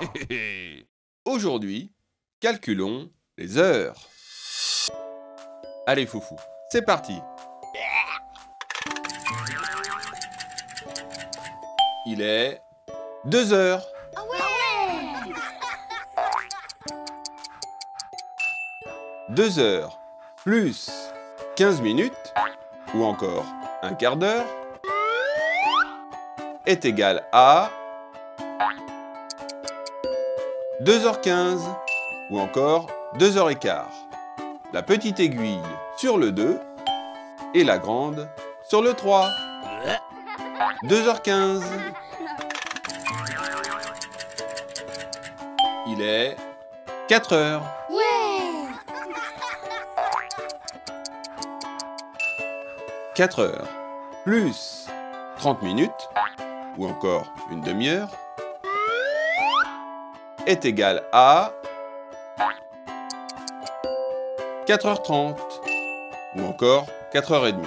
Aujourd'hui, calculons les heures. Allez Foufou, c'est parti Il est 2 heures. Ah ouais 2 heures plus 15 minutes ou encore un quart d'heure est égal à 2h15 ou encore 2h15. La petite aiguille sur le 2 et la grande sur le 3. 2h15. Il est 4 heures. Ouais 4 heures plus 30 minutes ou encore une demi-heure est égal à 4h30 ou encore 4h30.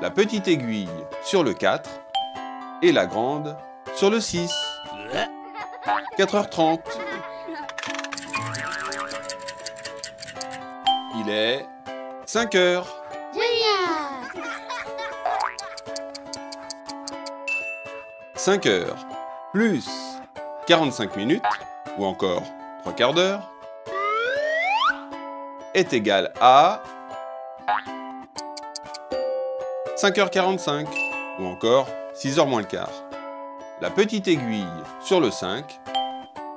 La petite aiguille sur le 4 et la grande sur le 6. 4h30. Il est 5 heures. Génial 5 heures plus 45 minutes ou encore 3 quarts d'heure est égal à 5h45 ou encore 6h moins le quart. La petite aiguille sur le 5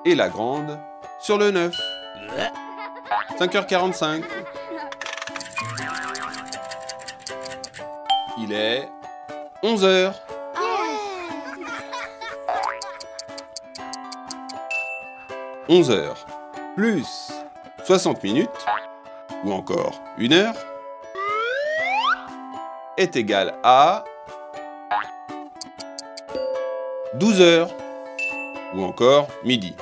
et la grande sur le 9. 5h45. Il est 11h. 11 heures plus 60 minutes ou encore 1 heure est égal à 12 heures ou encore midi.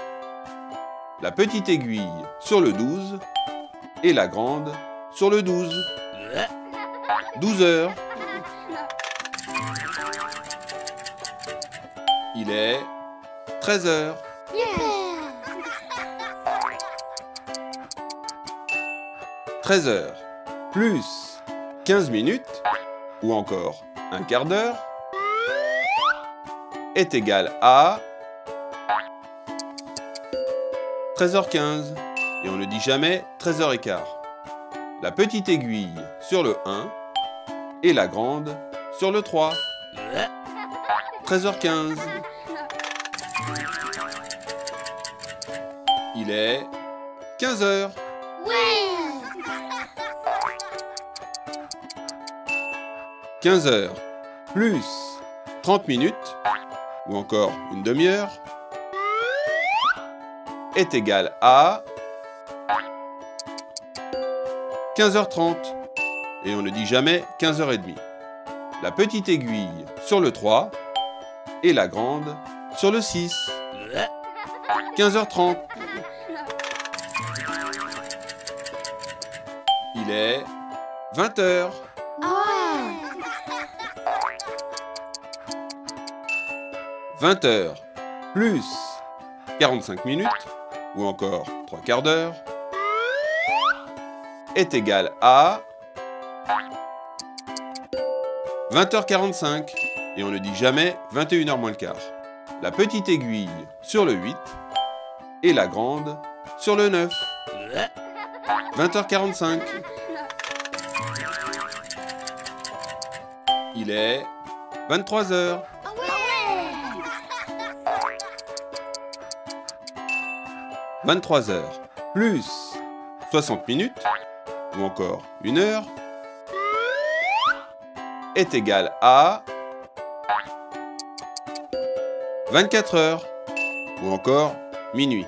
La petite aiguille sur le 12 et la grande sur le 12. 12 heures. Il est 13 heures. 13 heures plus 15 minutes ou encore un quart d'heure est égal à 13h15 et on ne dit jamais 13h15. La petite aiguille sur le 1 et la grande sur le 3. 13h15. Il est 15h. Ouais 15 heures plus 30 minutes ou encore une demi-heure est égal à 15h30 et on ne dit jamais 15h30. La petite aiguille sur le 3 et la grande sur le 6. 15h30. Il est 20h. Ah 20 heures plus 45 minutes ou encore 3 quarts d'heure est égal à 20h45 et on ne dit jamais 21h moins le quart. La petite aiguille sur le 8 et la grande sur le 9. 20h45. Il est 23h. 23 heures plus 60 minutes ou encore 1 heure est égal à 24 heures ou encore minuit.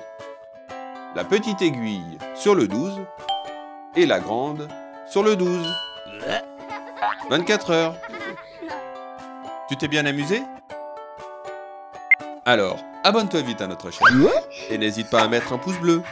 La petite aiguille sur le 12 et la grande sur le 12. 24 heures. Tu t'es bien amusé? Alors, abonne-toi vite à notre chaîne et n'hésite pas à mettre un pouce bleu.